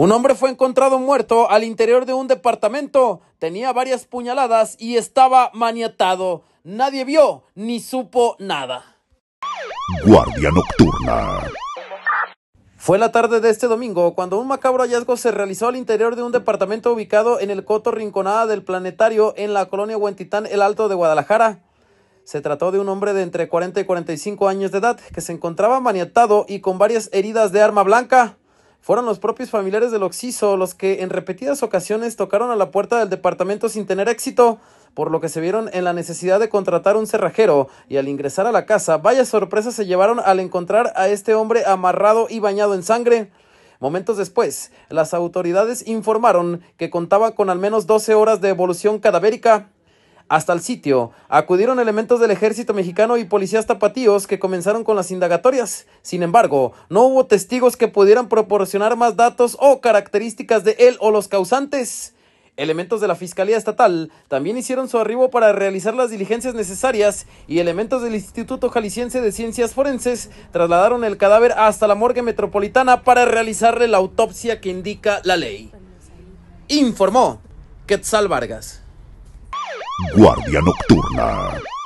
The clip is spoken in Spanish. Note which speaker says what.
Speaker 1: Un hombre fue encontrado muerto al interior de un departamento. Tenía varias puñaladas y estaba maniatado. Nadie vio ni supo nada.
Speaker 2: Guardia Nocturna.
Speaker 1: Fue la tarde de este domingo cuando un macabro hallazgo se realizó al interior de un departamento ubicado en el Coto Rinconada del Planetario en la colonia Huentitán El Alto de Guadalajara. Se trató de un hombre de entre 40 y 45 años de edad que se encontraba maniatado y con varias heridas de arma blanca. Fueron los propios familiares del occiso los que en repetidas ocasiones tocaron a la puerta del departamento sin tener éxito, por lo que se vieron en la necesidad de contratar un cerrajero y al ingresar a la casa, vaya sorpresa se llevaron al encontrar a este hombre amarrado y bañado en sangre. Momentos después, las autoridades informaron que contaba con al menos 12 horas de evolución cadavérica. Hasta el sitio acudieron elementos del ejército mexicano y policías tapatíos que comenzaron con las indagatorias. Sin embargo, no hubo testigos que pudieran proporcionar más datos o características de él o los causantes. Elementos de la Fiscalía Estatal también hicieron su arribo para realizar las diligencias necesarias y elementos del Instituto Jalisciense de Ciencias Forenses trasladaron el cadáver hasta la morgue metropolitana para realizarle la autopsia que indica la ley. Informó Quetzal Vargas.
Speaker 2: Guardia Nocturna.